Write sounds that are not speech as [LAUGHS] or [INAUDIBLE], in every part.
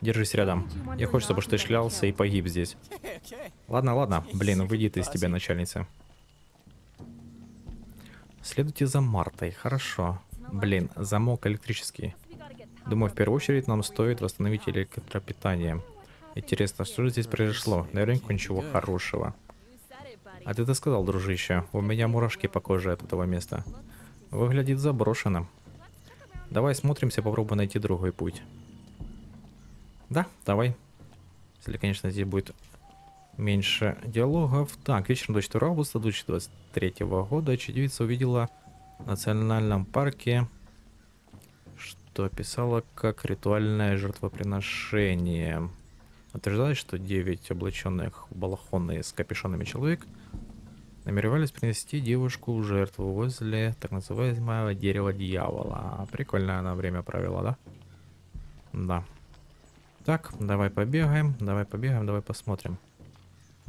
Держись рядом. Я хочу, чтобы ты шлялся и погиб здесь. Ладно, ладно. Блин, выйди ты из тебя, начальница. Следуйте за Мартой. Хорошо. Блин, замок электрический. Думаю, в первую очередь нам стоит восстановить электропитание. Интересно, что же здесь произошло? Наверняка ничего хорошего. А ты-то сказал, дружище, у меня мурашки по коже от этого места. Выглядит заброшенным. Давай смотримся, попробуем найти другой путь. Да, давай. Если, конечно, здесь будет меньше диалогов. Так, вечером 24 августа 2023 года очевидца увидела в национальном парке, что описала как ритуальное жертвоприношение. Утверждает, что 9 облаченных в балахоны с капюшонами человек намеревались принести девушку в жертву возле так называемого дерева дьявола. Прикольное она время провела, да? Да. Так, давай побегаем, давай побегаем, давай посмотрим.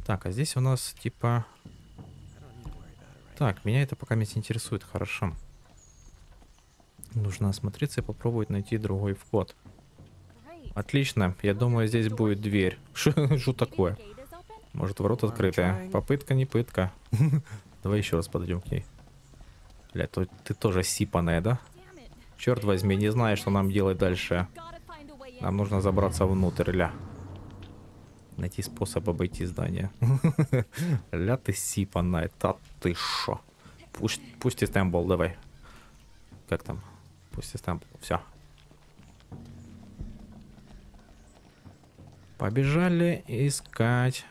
Так, а здесь у нас типа... Так, меня это пока меня интересует, хорошо. Нужно осмотреться и попробовать найти другой вход. Отлично, я думаю, здесь будет дверь. [LAUGHS] Что такое? Может, ворот открытые? Попытка, не пытка. [LAUGHS] Давай еще раз подойдем к ней. Бля, ты, ты тоже сипаная, да? Черт возьми, не знаю, что нам делать дальше. Нам нужно забраться внутрь, ля. Найти способ обойти здание. [LAUGHS] ля ты сипаная, та ты шо. Пусть, пусть и стэмбл, давай. Как там? Пусть и стэмбл, все. Побежали искать.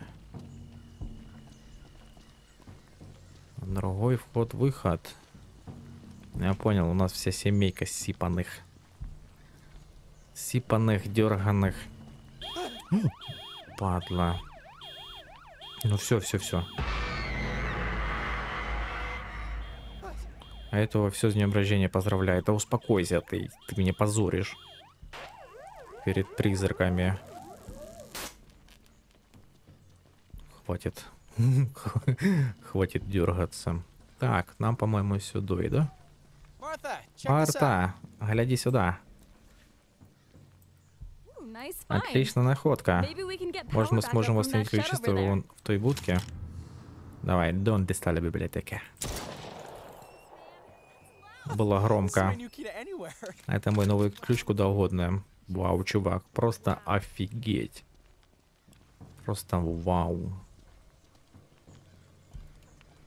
Другой вход-выход. Я понял, у нас вся семейка сипаных. Сипаных, дерганых. Падла. Ну все, все, все. А этого все с днем рождения поздравляю. Да успокойся ты, ты меня позоришь. Перед призраками. Хватит. [LAUGHS] Хватит дергаться. Так, нам, по-моему, сюда, да? Марта, гляди сюда. Отличная находка. Может, мы сможем восстановить количество вон в той будке? Давай, дон достали библиотеки. Было громко. [LAUGHS] Это мой новый ключ куда угодно. Вау, чувак, просто офигеть. Просто вау.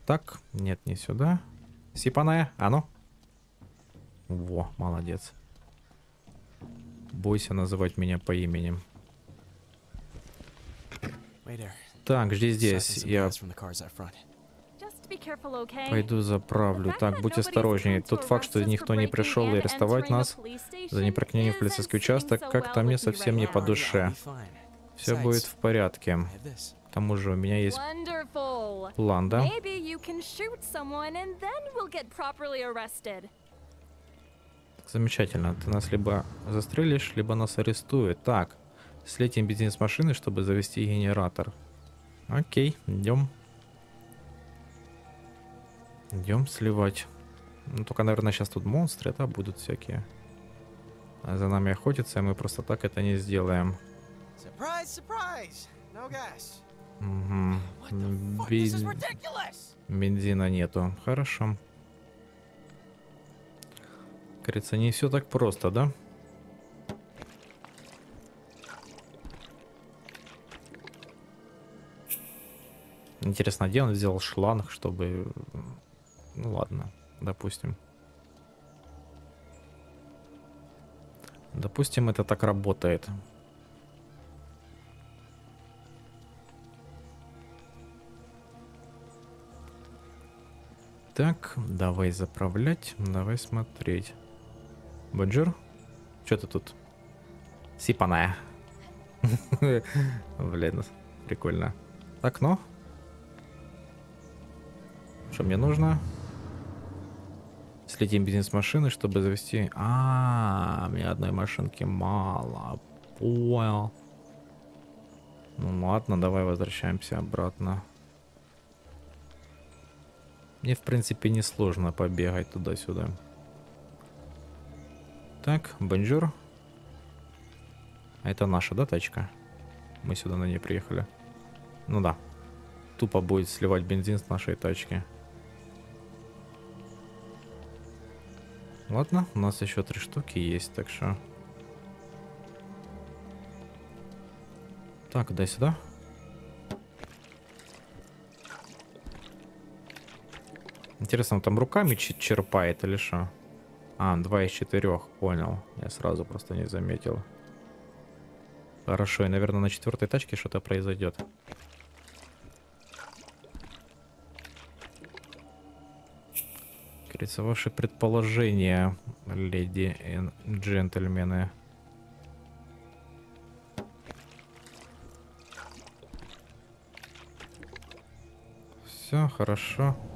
Так, нет, не сюда. Сипаная, а ну. Во, молодец. Бойся называть меня по имени. Так, жди здесь. Я пойду заправлю. Так, будь осторожнее. Тот факт, что никто не пришел и арестовать нас за непроникновение в полицейский участок, как-то мне совсем не по душе. Все будет в порядке. К тому же у меня есть план, да? Замечательно. Ты нас либо застрелишь, либо нас арестуют. Так, слетим бензин с машины, чтобы завести генератор. Окей, идем. Идем сливать. Ну, только, наверное, сейчас тут монстры, да, будут всякие. А за нами охотятся, и мы просто так это не сделаем. Surprise, surprise. No gas. Угу. Без... Бензина нету. Хорошо. Кажется, не все так просто, да? Интересно, где он сделал шланг, чтобы... Ну ладно, допустим. Допустим, это так работает. Так, давай заправлять, давай смотреть. Бонжур? Что ты тут? Сипаная. [LAUGHS] Блин, прикольно. Окно? Что мне нужно? Следим бизнес-машины, чтобы завести... А, -а, а, мне одной машинки мало. Понял. Ну ладно, давай возвращаемся обратно. Мне, в принципе, не сложно побегать туда-сюда. Так, бонжур. Это наша, да, тачка? Мы сюда на ней приехали. Ну да. Тупо будет сливать бензин с нашей тачки. Ладно, у нас еще три штуки есть, так что... Так, дай сюда. Интересно, он там руками черпает или что? А, два из четырех, понял. Я сразу просто не заметил. Хорошо, и, наверное, на четвертой тачке что-то произойдет. Говорится, ваши предположения, леди и джентльмены. Все, хорошо. О,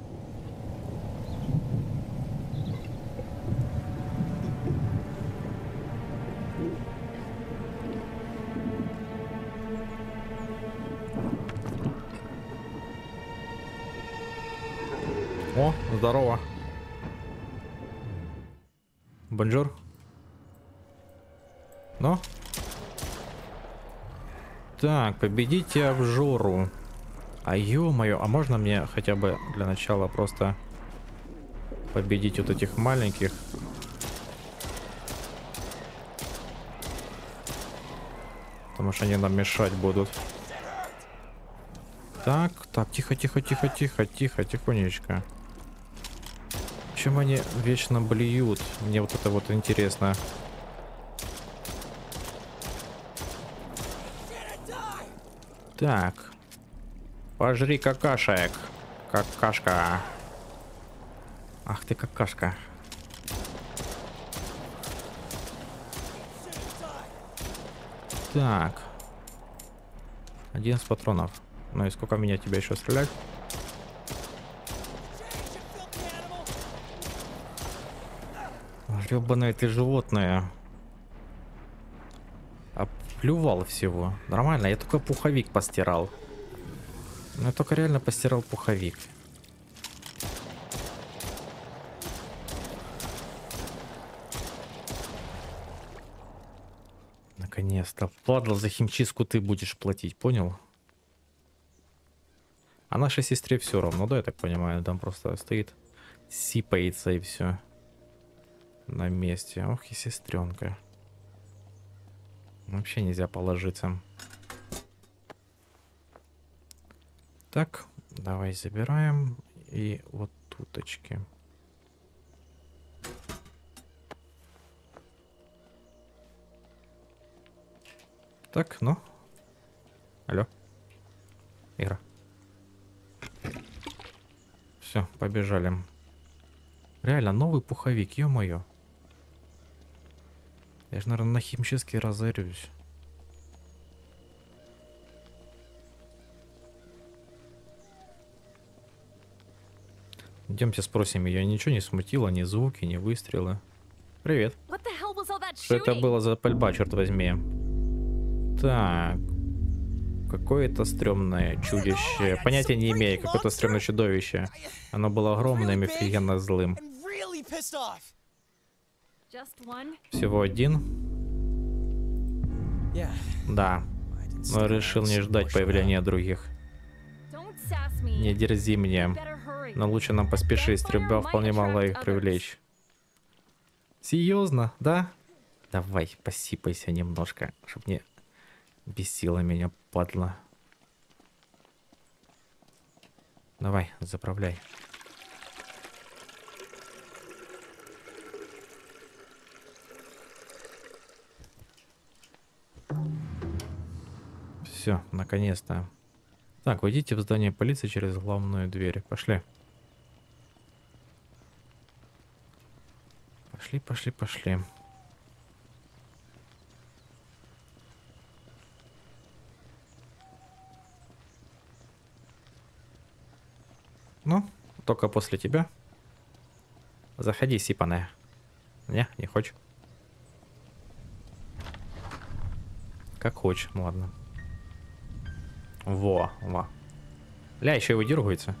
Бонжур. Ну? Так, победите обжору. А ё-моё, а можно мне хотя бы для начала просто победить вот этих маленьких? Потому что они нам мешать будут. Так, так, тихо, тихо, тихо, тихо, тихо, тихонечко. Чем они вечно блюют? Мне вот это вот интересно. Так. Пожри какашек. Какашка. Ах ты какашка. Так. 11 патронов. Ну и сколько меня тебя еще стрелять? Гребаное ты животное. Оплювал всего. Нормально, я только пуховик постирал. Я только реально постирал пуховик. Наконец-то. Падла, за химчистку ты будешь платить, понял? А нашей сестре все равно, да, я так понимаю, там просто стоит, сипается и все на месте. Ох и сестренка. Вообще нельзя положиться. Так, давай забираем. И вот туточки. Так, ну. Алло. Ира. Все, побежали. Реально, новый пуховик, ё-моё. Я же, наверное, на химчистке разорюсь. Идемте спросим ее. Ничего не смутило, ни звуки, ни выстрелы. Привет. Что это было за пальба, черт возьми? Так. Какое-то стрёмное чудище. Понятия не имею, какое-то стрёмное чудовище. Оно было огромным и офигенно злым. Всего один? Да. Но решил не ждать появления других. Не дерзи мне. Но лучше нам поспешить, стрельба вполне мало их привлечь. Серьезно, да? Давай, посипайся немножко, чтобы не бесило меня, падла. Давай, заправляй. Все, наконец-то. Так, войдите в здание полиции через главную дверь. Пошли. Пошли, пошли, пошли. Ну, только после тебя. Заходи, сипаная. Не, не хочешь. Как хочешь, ладно. Во, во. Ля, еще его дергается.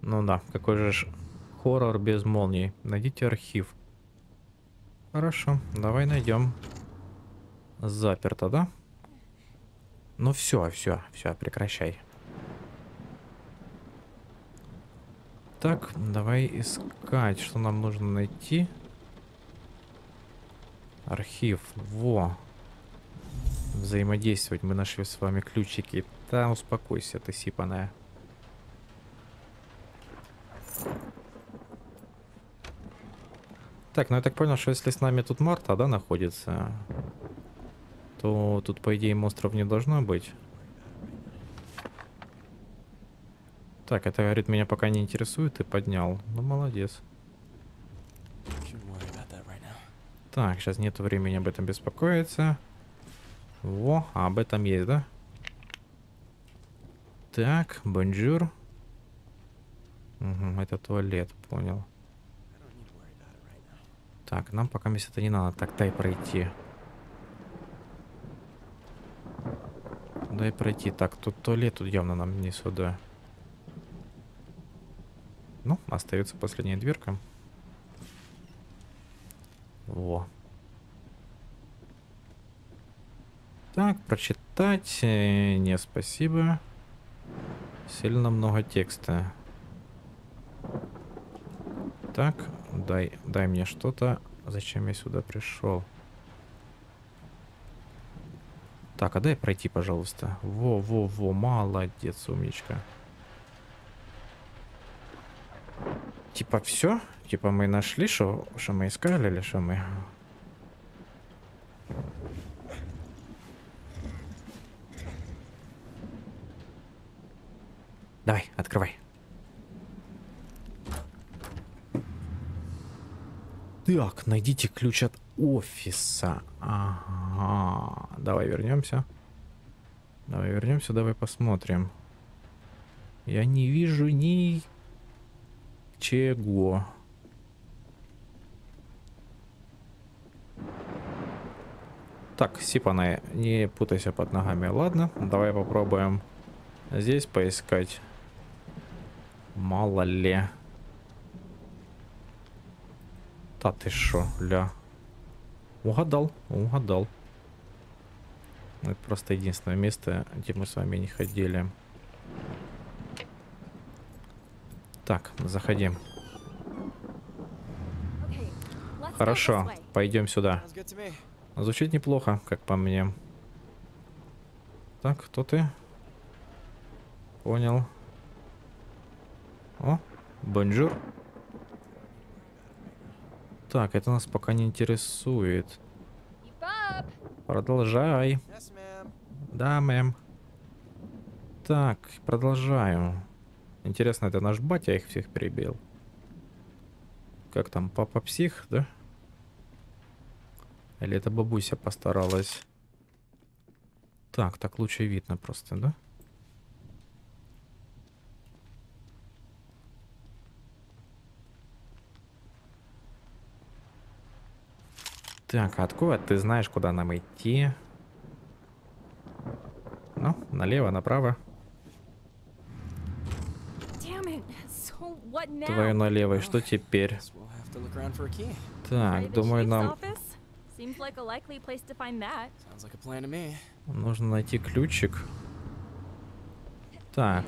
Ну да, какой же хоррор без молний. Найдите архив. Хорошо, давай найдем. Заперто, да? Ну все, все, все, прекращай. Так, давай искать, что нам нужно найти. Архив, во. Взаимодействовать, мы нашли с вами ключики. Да, успокойся, ты сипаная. Так, ну я так понял, что если с нами тут Марта, да, находится, то тут, по идее, монстров не должно быть. Так, это, говорит, меня пока не интересует, и поднял. Ну, молодец. Так, сейчас нет времени об этом беспокоиться. Во, а об этом есть, да? Так, бонжур. Угу, это туалет, понял. Так, нам пока место это не надо. Так, дай пройти. Дай пройти. Так, тут туалет, тут явно нам не сюда. Ну, остается последняя дверка. Во. Так, прочитать. Э, не, спасибо. Сильно много текста. Так, дай, дай мне что-то. Зачем я сюда пришел? Так, а дай пройти, пожалуйста. Во-во-во, молодец, умничка. Типа все? Типа мы нашли, что мы искали или что мы... Давай, открывай. Так, найдите ключ от офиса. Ага. Давай вернемся. Давай вернемся, давай посмотрим. Я не вижу ни чего. Так, Сипана, не путайся под ногами. Ладно, давай попробуем здесь поискать. Мало ли. Та ты шо, ля. Угадал, угадал. Это просто единственное место, где мы с вами не ходили. Так, заходим. Хорошо, пойдем сюда. Звучит неплохо, как по мне. Так, кто ты? Понял. О, бонжур. Так, это нас пока не интересует. Продолжай. Да, мэм. Так, продолжаю. Интересно, это наш батя их всех прибил? Как там, папа псих, да? Или это бабуся постаралась? Так, так лучше видно просто, да? Так, откуда ты знаешь, куда нам идти? Ну, налево, направо. Твою налево, и что теперь? Так, думаю, нам... Нужно найти ключик. Так,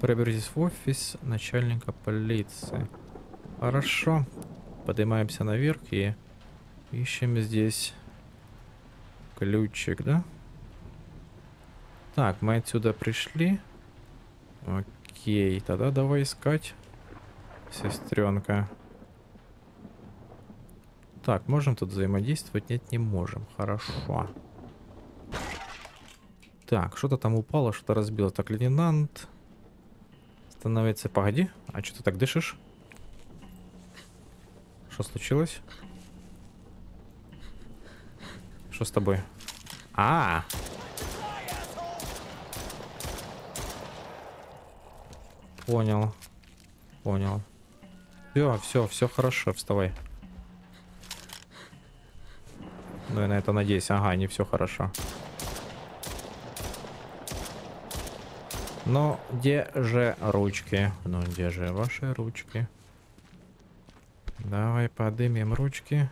проберитесь в офис начальника полиции. Хорошо. Поднимаемся наверх и Ищем здесь ключик, да? Так, мы отсюда пришли. Окей, тогда давай искать, сестренка. Так, можем тут взаимодействовать? Нет, не можем. Хорошо. Так, что-то там упало, что-то разбилось. Так, лейтенант становится... Погоди, а что ты так дышишь? Что случилось? Что с тобой? А. Понял. Понял. Все, все, все хорошо, вставай. Ну я на это надеюсь. Ага, не все хорошо. Ну, где же ручки? Ну, где же ваши ручки? Давай подымем ручки.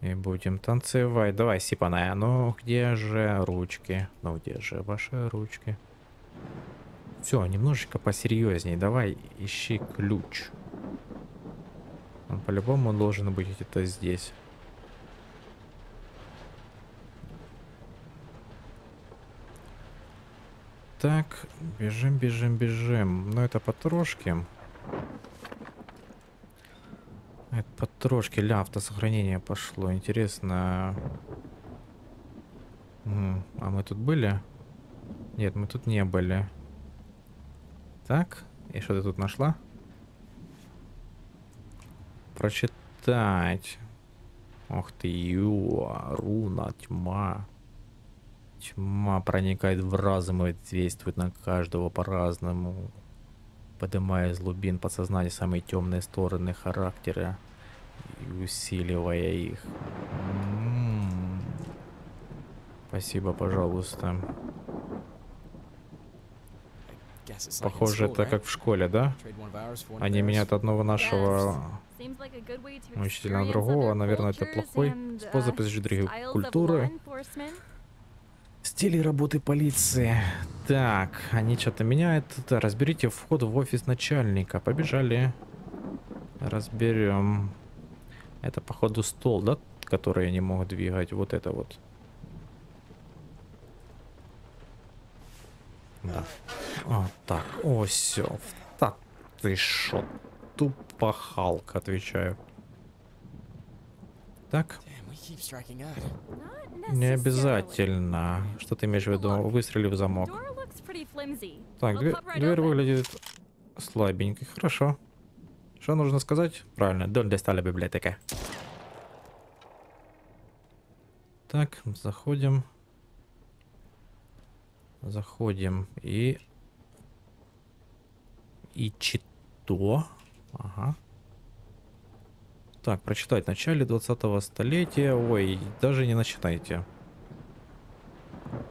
И будем танцевать. Давай, сипаная. Ну, где же ручки? Ну, где же ваши ручки? Все, немножечко посерьезней. Давай, ищи ключ. Он по-любому должен быть где-то здесь. Так, бежим, бежим, бежим. Но это потрошки. Это потрошки. Ля, автосохранение пошло. Интересно. А мы тут были? Нет, мы тут не были. Так, и что ты тут нашла? Прочитать. Ох ты, ю, руна, тьма. Тьма проникает в разум и действует на каждого по-разному, поднимая из глубин подсознания самые темные стороны характера и усиливая их. М. Спасибо, пожалуйста. Похоже, это как в школе, да? Они меняют одного нашего учителя на другого. Наверное, это плохой способ изучить другие культуры. Стили работы полиции. Так, они что-то меняют. Да, разберите вход в офис начальника. Побежали. Разберем. Это, походу, стол, да? Который они могут двигать. Вот это вот. Да. Вот так. О, все. Так, ты шо? Тупохалка, отвечаю. Так. Не обязательно. Что ты имеешь в виду? Выстрели в замок. Так, дверь, дверь выглядит слабенькой. Хорошо. Что нужно сказать? Правильно, está la библиотека? Так, заходим. Заходим и... И чито. Ага. Так, прочитать. В начале 20-го столетия. Ой, даже не начинайте.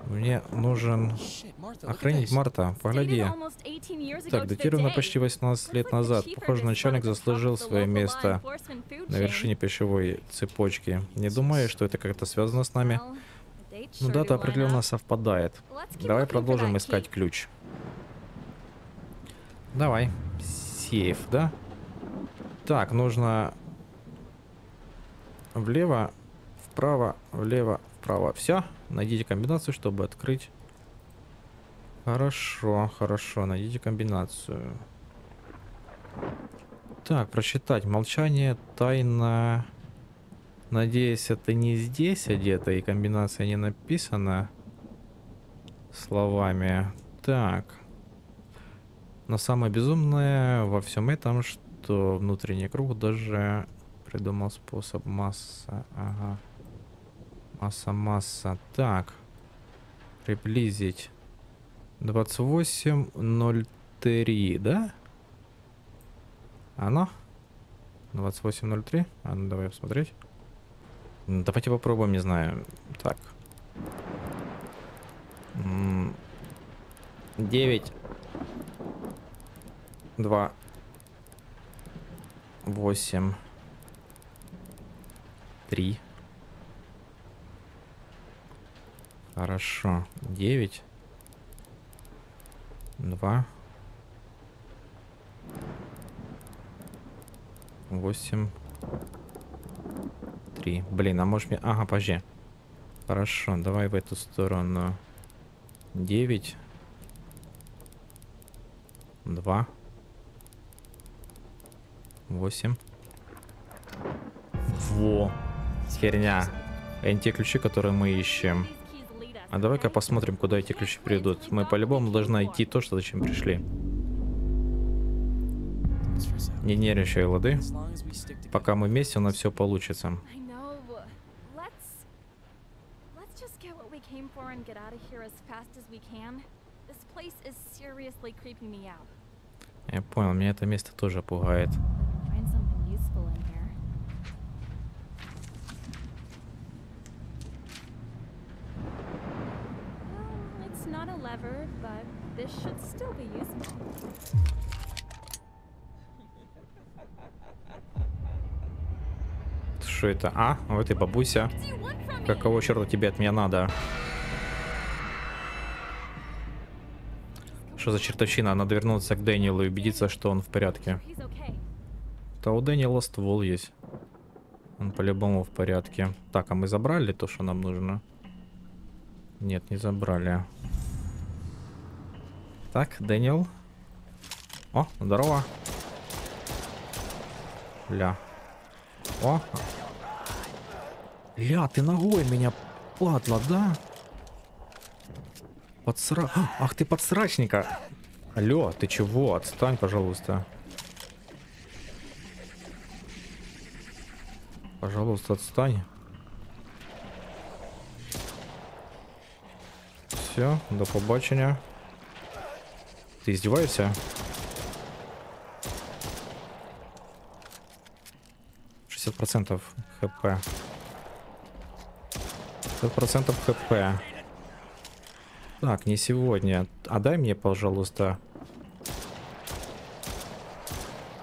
Мне нужен охранить Марта. Погляди. Так, датировано почти 18 лет назад. Похоже, начальник заслужил свое место на вершине пищевой цепочки. Не думаю, что это как-то связано с нами. Ну, дата определенно совпадает. Давай продолжим искать ключ. Давай. Сейф, да? Так, нужно влево, вправо, влево, вправо. Все. Найдите комбинацию, чтобы открыть. Хорошо, хорошо. Найдите комбинацию. Так, прочитать. Молчание, тайна... Надеюсь, это не здесь одето и комбинация не написана словами. Так. Но самое безумное во всем этом, что внутренний круг даже придумал способ масса. Ага. Масса, масса. Так. Приблизить. 28.03, да? Оно? 28.03? А ну давай посмотреть. Давайте попробуем, не знаю. Так. 9. 2. 8. 3. Хорошо. 9. 2. 8. 3. Блин, а может мне... Ага, подожди. Хорошо, давай в эту сторону. 9. 2. 8. Во. Херня. Это те ключи, которые мы ищем. А давай-ка посмотрим, куда эти ключи придут. Мы по-любому должны найти то, что зачем пришли. Не нервничай, лады. Пока мы вместе, у нас все получится. Я понял, меня это место тоже пугает. Lever, but this should still be useful. Что это? А, вот и бабуся. Какого черта тебе от меня надо? Что за чертовщина? Надо вернуться к Дэниелу и убедиться, что он в порядке. Да у Дэниела ствол есть. Он по-любому в порядке. Так, а мы забрали то, что нам нужно? Нет, не забрали. Так, Дэниел. О, здорово. Ля. О. Ля, ты ногой меня падла, да? Подсра... Ах, ты подсрачника. Алло, ты чего? Отстань, пожалуйста. Пожалуйста, отстань. Все, до побачення. Ты издеваешься? Шестьдесят процентов хп. 50 процентов хп. Так, не сегодня. А дай мне, пожалуйста.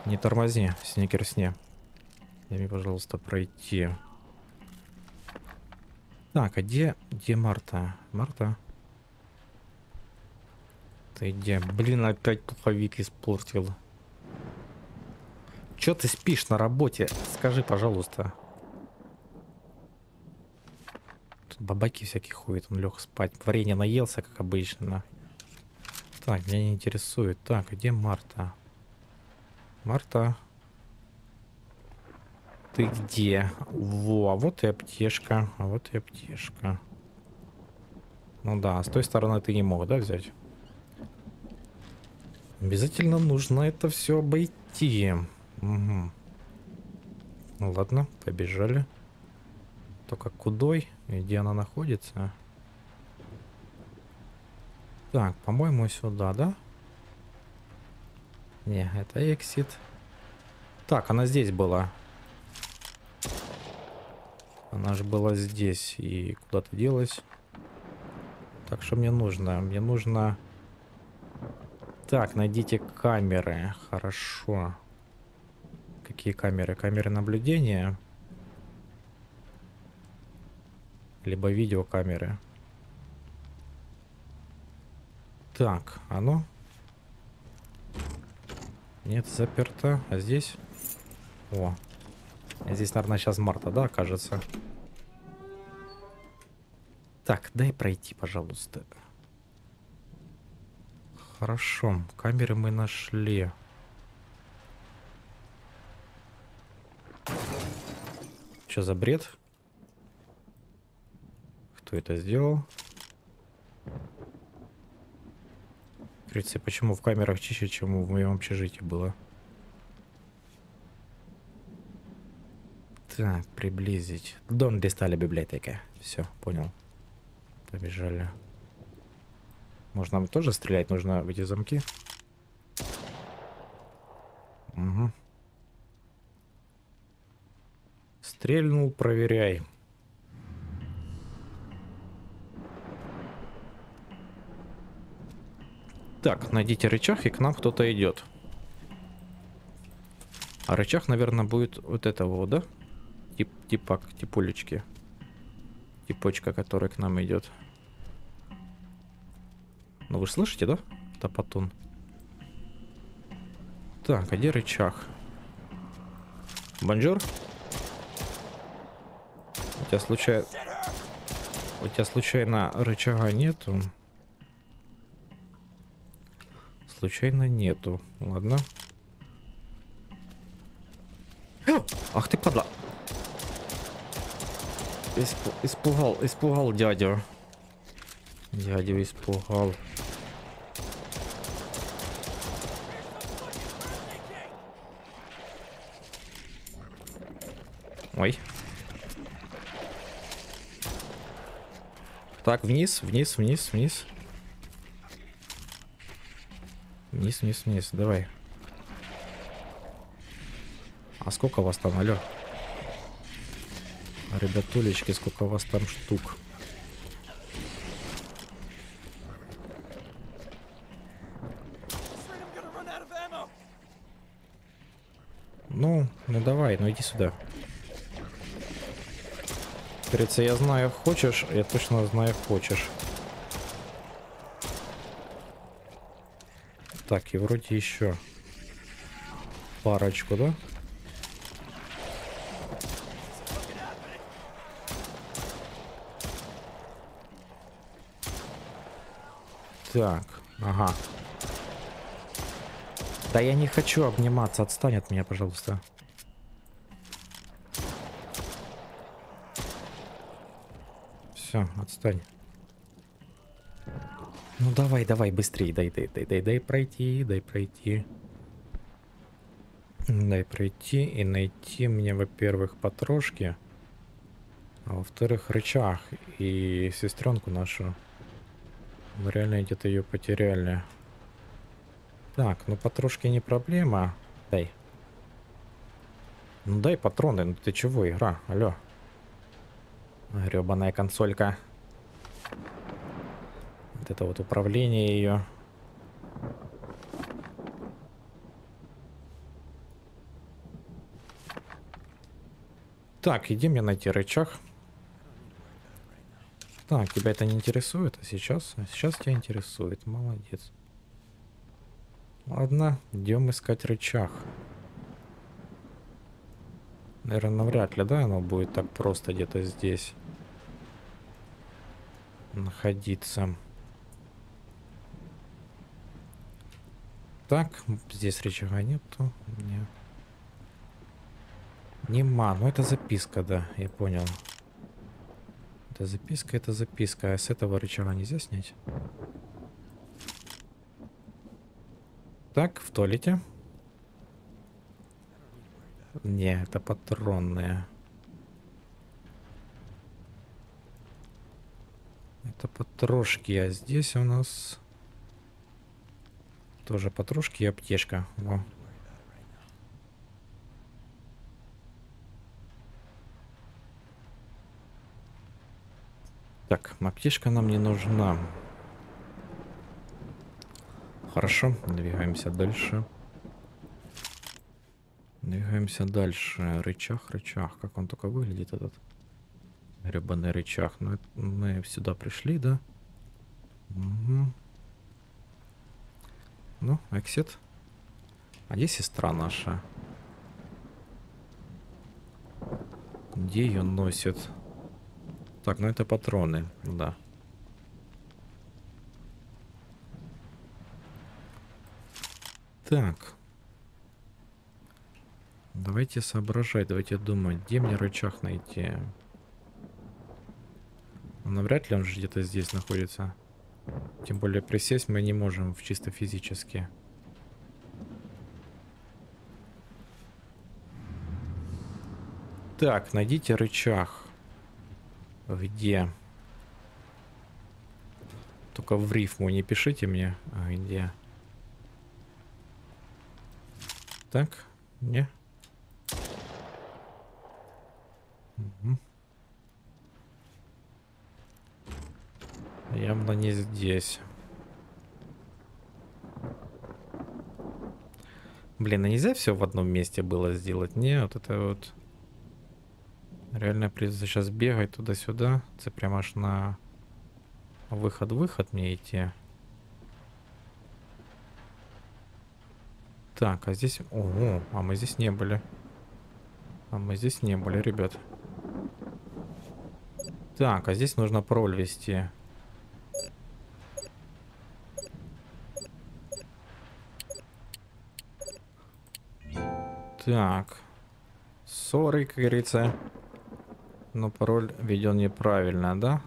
Не тормози, сникерсне. Дай мне, пожалуйста, пройти. Так, а где, где Марта? Марта? Ты где? Блин, опять пуховик испортил. Чё ты спишь на работе? Скажи, пожалуйста. Тут бабаки всякие ходят, он лег спать. Варенье наелся, как обычно. Так, меня не интересует. Так, где Марта? Марта. Ты где? Во, а вот и аптешка. А вот и аптешка. Ну да, с той стороны ты не мог, да, взять? Обязательно нужно это все обойти. Угу. Ну ладно, побежали. Только кудой и где она находится? Так, по-моему, сюда, да? Не, это эксит. Так, она здесь была. Она же была здесь и куда-то делась. Так, что мне нужно? Мне нужно... Так, найдите камеры. Хорошо. Какие камеры? Камеры наблюдения? Либо видеокамеры. Так, оно? Нет, заперто. А здесь? О. Здесь, наверное, сейчас Марта, да, кажется? Так, дай пройти, пожалуйста. Хорошо, камеры мы нашли. Что за бред? Кто это сделал? Говорится, почему в камерах чище, чем в моем общежитии было? Так, приблизить. Дом листали библиотека. Все, понял. Побежали. Можно тоже стрелять? Нужно в эти замки. Угу. Стрельнул, проверяй. Так, найдите рычаг, и к нам кто-то идет. А рычаг, наверное, будет вот этого, вот, да? Тип, типак, типулечки. Типочка, который к нам идет. Ну вы слышите, да? Топотун. Так, а где рычаг? Бонжур? У тебя случайно... У тебя случайно рычага нету? Случайно нету. Ладно. Ах ты падла. Исп- испугал, испугал дядю. Дядю испугал. Ой. Так, вниз, вниз, вниз, вниз. Вниз, вниз, вниз, давай. А сколько вас там, алё? Ребятулечки, сколько вас там штук? Ну, ну давай, ну иди сюда. Говорится, я знаю, хочешь, я точно знаю, хочешь. Так, и вроде еще парочку, да? Так, ага. Да я не хочу обниматься, отстань от меня, пожалуйста. Все, отстань. Ну давай, давай, быстрее, дай, дай, дай, дай, дай пройти, дай пройти. Дай пройти и найти мне, во-первых, потрошки, а во-вторых, рычаг и сестренку нашу. Мы реально где-то ее потеряли. Так, ну потрошки не проблема. Дай. Ну дай патроны, ну ты чего, игра? Алло. Гребаная консолька. Вот это вот управление ее. Так, иди мне найти рычаг. Так, тебя это не интересует, а сейчас? А сейчас тебя интересует, молодец. Ладно, идем искать рычаг. Наверное, навряд ли, да, оно будет так просто где-то здесь находиться. Так, здесь рычага нету. Нет. Нема. Ну, это записка, да, я понял. Это записка, это записка. А с этого рычага нельзя снять? Так, в туалете. Не, это патронные. Это потрошки, а здесь у нас тоже потрошки и аптечка. Во. Так, аптечка нам не нужна. Хорошо, двигаемся дальше. Двигаемся дальше. Рычаг, рычаг. Как он только выглядит этот гребаный рычаг. Ну, мы сюда пришли, да? Угу. Ну, эксит. А где сестра наша? Где ее носит? Так, ну это патроны, да. Так. Давайте соображать, давайте думать, где мне рычаг найти. Навряд ли он же где-то здесь находится. Тем более присесть мы не можем в чисто физически. Так, найдите рычаг. Где? Только в рифму не пишите мне. А где? Так, не? Угу. Явно не здесь. Блин, а нельзя все в одном месте было сделать? Не, вот это вот... Реально придется сейчас бегать туда-сюда. Это прям аж на выход-выход мне идти. Так, а здесь... Ого, а мы здесь не были. А мы здесь не были, ребят. Так, а здесь нужно пароль ввести. Так. Соры, как говорится. Но пароль введен неправильно, да?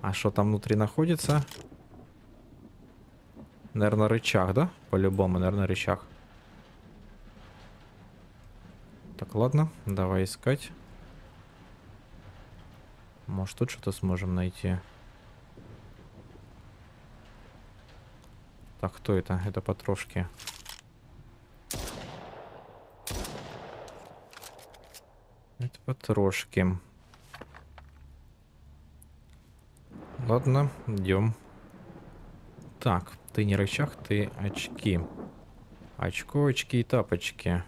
А что там внутри находится? Наверное, рычаг, да? По-любому, наверное, рычаг. Так, ладно, давай искать. Может, тут что-то сможем найти. Так, кто это? Это потрошки. Это Потрошки. Ладно, идем. Так, ты не рычаг, ты очки. Очко, очки и тапочки.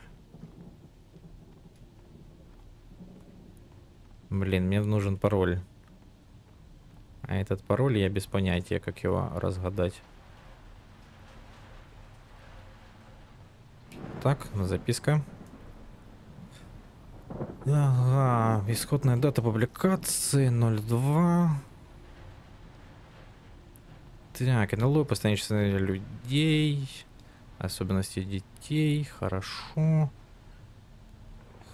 Блин, мне нужен пароль. А этот пароль я без понятия, как его разгадать. Так, записка. Ага, исходная дата публикации 02. Так, НЛО, постоянное число людей, особенности детей, хорошо.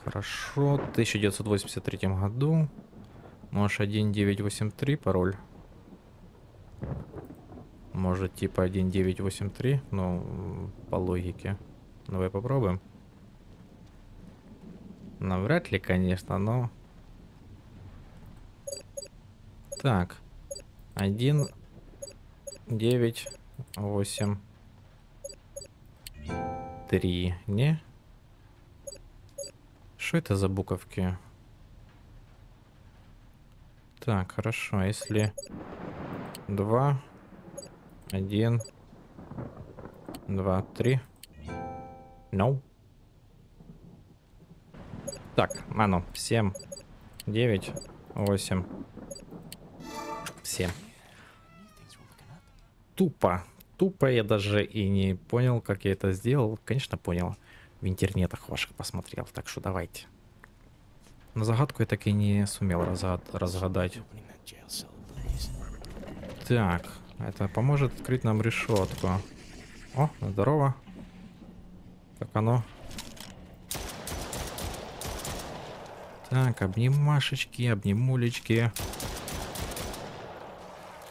Хорошо, в 1983 году. Может 1983 пароль? Может типа 1983, ну, по логике. Давай попробуем. Навряд ли, конечно, но... Так. 1, 9, 8, 3. Не? Что это за буковки? Так, хорошо, а если 2, 1, 2, 3. No. Так, а ну, 7, 9, 8, 7. Тупо. Тупо я даже и не понял, как я это сделал. Конечно, понял. В интернетах ваших посмотрел, так что давайте. Но загадку я так и не сумел разгад разгадать. Так, это поможет открыть нам решетку. О, здорово. Как оно? Так, обнимашечки, обнимулечки.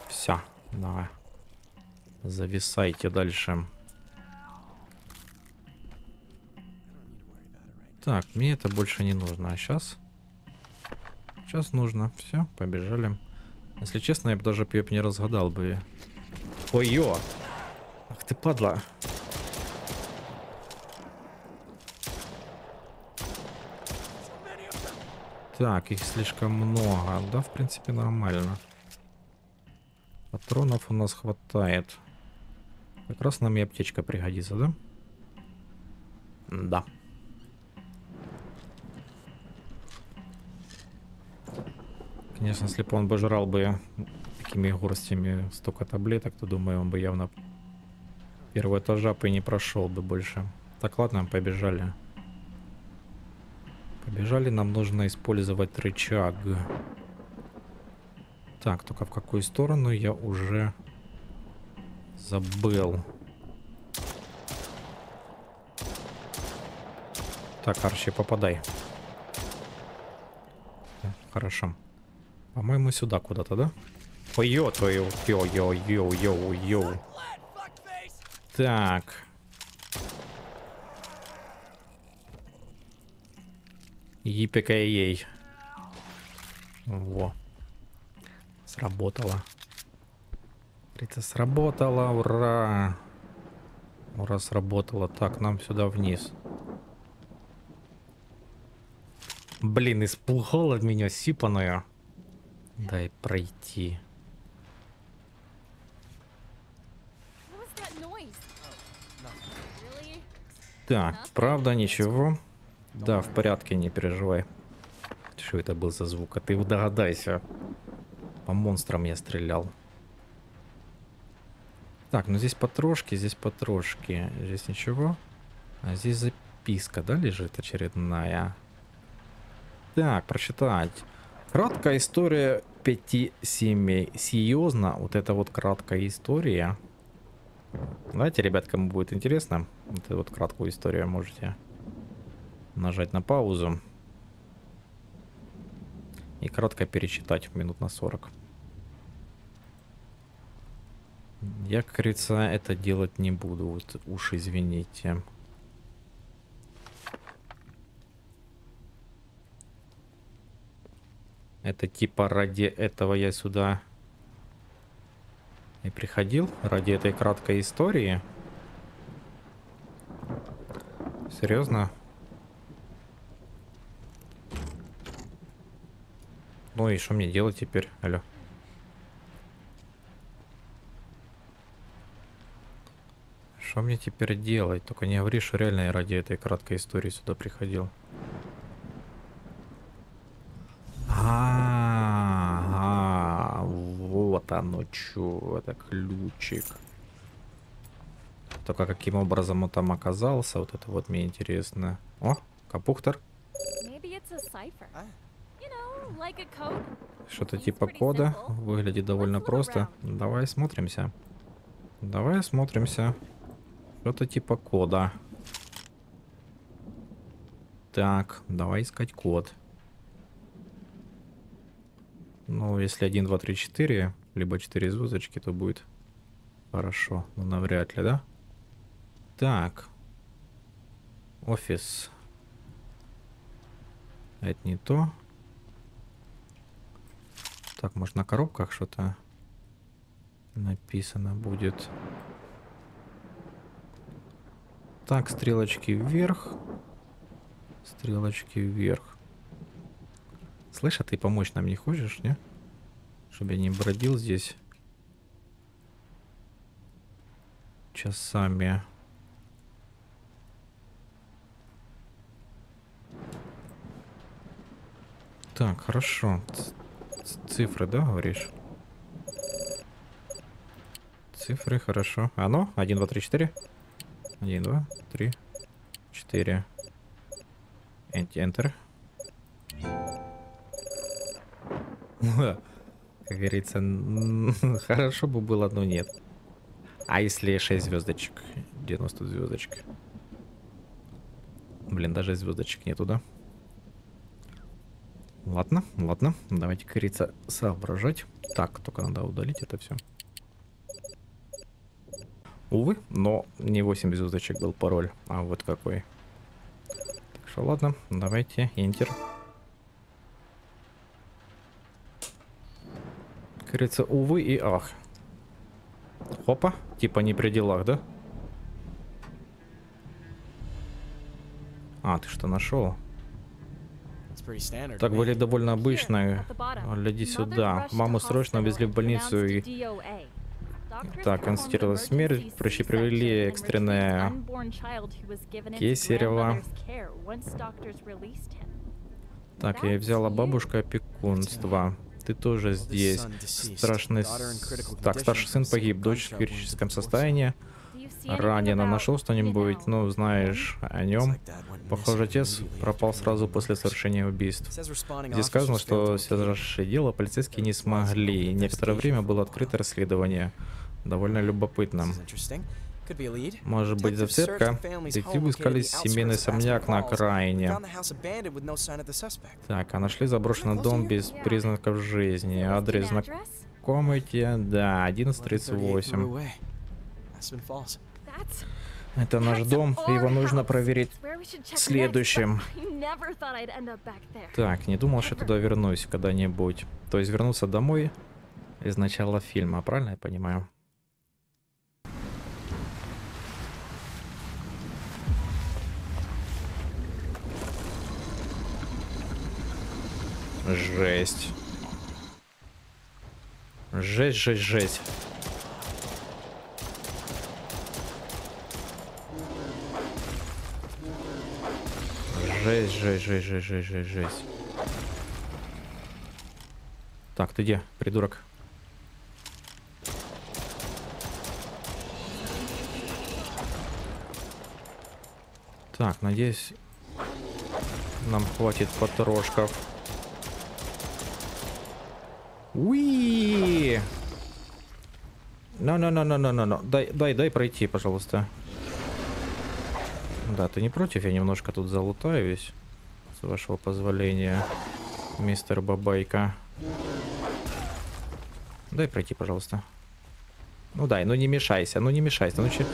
Все, давай. Зависайте дальше. Так, мне это больше не нужно. А сейчас? Сейчас нужно. Все, побежали. Если честно, я бы даже ее не разгадал бы. Ой-ё! Ах ты падла. Так, их слишком много. Да, в принципе, нормально. Патронов у нас хватает. Как раз нам и аптечка пригодится, да? Да. Конечно, если бы он бы жрал бы такими горстями столько таблеток, то думаю, он бы явно первого этажа бы не прошел бы больше. Так, ладно, побежали. Побежали, нам нужно использовать рычаг. Так, только в какую сторону я уже забыл. Так, Арчи, попадай. Хорошо. По-моему, сюда куда-то, да? Ой, ё твою, йо, йо, йо, йо, йо. Так. Ей. Во. Сработало. Это сработало, ура! Ура, сработало. Так, нам сюда вниз. Блин, испугал от меня сипаная. Дай пройти. Так, правда, ничего. Да, в порядке, не переживай. Что это был за звук? А ты догадайся. По монстрам я стрелял. Так, ну здесь потрошки, здесь потрошки. Здесь ничего. А здесь записка, да, лежит очередная? Так, прочитать. Краткая история пяти семей. Серьезно, вот это вот краткая история. Знаете, ребят, кому будет интересно, вот эту вот краткую историю можете нажать на паузу и кратко перечитать минут на 40. Я, как говорится, это делать не буду, вот уж извините. Это типа ради этого я сюда и приходил, ради этой краткой истории. Серьезно? Ну и что мне делать теперь? Алло. Что мне теперь делать? Только не говори, что реально я ради этой краткой истории сюда приходил. А, вот оно что, это ключик. Только каким образом он там оказался, вот это вот мне интересно. О, капухтер. Что-то типа кода. Выглядит довольно просто. Давай смотримся. Давай смотримся. Что-то типа кода. Так, давай искать код. Ну, если 1, 2, 3, 4, либо 4 звездочки, то будет хорошо. Но навряд ли, да? Так. Офис. Это не то. Так, может на коробках что-то написано будет. Так, стрелочки вверх. Стрелочки вверх. Слышь, а ты помочь нам не хочешь, не? Чтобы я не бродил здесь. Часами. Так, хорошо. Цифры, да, говоришь? Цифры, хорошо. Ну, 1, 2, 3, 4. 1, 2, 3, 4. Enter. [LAUGHS] Как говорится, хорошо бы было, но нет. А если 6 звездочек? 90 звездочек. Блин, даже звездочек нету, да? Ладно, ладно. Давайте, как говорится, соображать. Так, только надо удалить это все. Увы, но не 8 звездочек был пароль, а вот какой. Так что ладно, давайте, Enter. Как говорится, увы и ах. Хопа, типа не при делах, да? А, ты что нашел? Так были довольно обычные. Гляди сюда. Маму срочно увезли в больницу и... Так, констатировала смерть, and retrieved экстренное кесарево. Так, я взяла бабушка опекунства. Ты тоже здесь. Страшный... Так, старший сын погиб, дочь в критическом состоянии. About, Нашел что-нибудь? Ну, знаешь о нем. Похоже, отец пропал сразу после совершения убийств. Здесь сказано, что совершившее дело полицейские не смогли. и Некоторое время было открыто расследование. Довольно любопытно. Может быть, зацепка? Детективы искали семейный особняк на окраине. Так, а нашли заброшенный дом без признаков жизни. Адрес знакомый тебе? Да, 1138. 1138. Aspen Falls. That's Это наш дом, его нужно проверить следующим. Так, не думал, что туда вернусь когда-нибудь. То есть вернуться домой из начала фильма, правильно я понимаю? Жесть. Жесть, жесть, жесть. Жесть, жесть, жесть, жесть, жесть, жесть, жесть. Так, ты где, придурок? Так, надеюсь, нам хватит потрошков. Уи! No, no, no, no, no, no, no. Дай, дай, дай пройти, пожалуйста. Да, ты не против? Я немножко тут залутаюсь. С вашего позволения, мистер Бабайка. Дай пройти, пожалуйста. Ну дай, ну не мешайся, ну не мешайся. Ну че-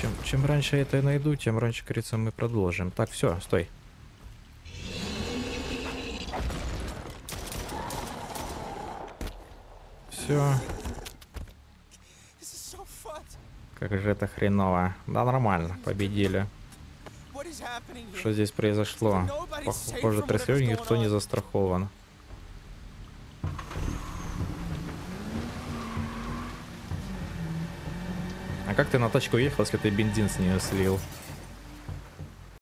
чем, чем раньше я это найду, тем раньше, говорится, мы продолжим. Так, все, стой. Все, как же это хреново. Да, нормально, победили. Что здесь произошло? Похоже, трясёй никто не застрахован. А как ты на тачку ехал, если ты бензин с нее слил?